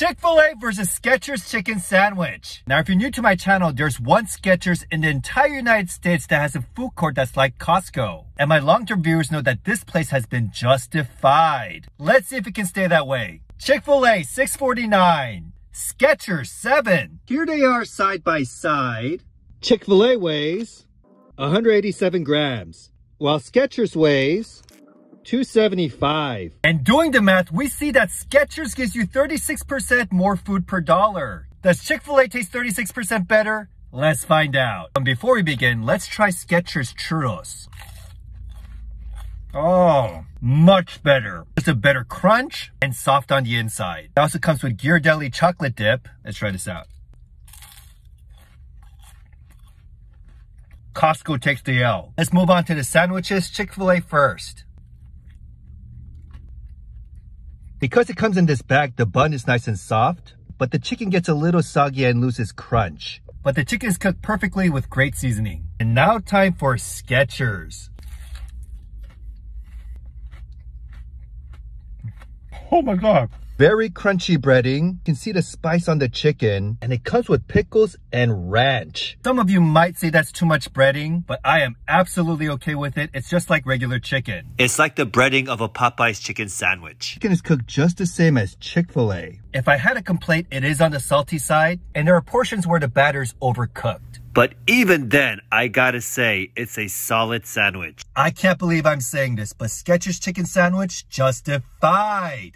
Chick-fil-A versus Skechers chicken sandwich. Now, if you're new to my channel, there's one Skechers in the entire United States that has a food court that's like Costco. And my long-term viewers know that this place has been justified. Let's see if it can stay that way. Chick-fil-A, 649. Skechers, 7. Here they are side by side. Chick-fil-A weighs 187 grams, while Skechers weighs 275. And doing the math, we see that Skechers gives you 36% more food per dollar. Does Chick-fil-A taste 36% better? Let's find out. And before we begin, let's try Skechers churros. Oh, much better. It's a better crunch and soft on the inside. It also comes with Ghirardelli chocolate dip. Let's try this out. Costco takes the L. Let's move on to the sandwiches. Chick-fil-A first. Because it comes in this bag, the bun is nice and soft, but the chicken gets a little soggy and loses crunch. But the chicken is cooked perfectly with great seasoning. And now time for Skechers. Oh my God. Very crunchy breading. You can see the spice on the chicken and it comes with pickles and ranch. Some of you might say that's too much breading, but I am absolutely okay with it. It's just like regular chicken. It's like the breading of a Popeye's chicken sandwich. Chicken is cooked just the same as Chick-fil-A. If I had a complaint, it is on the salty side and there are portions where the batter's overcooked. But even then, I gotta say, it's a solid sandwich. I can't believe I'm saying this, but Skechers chicken sandwich justified.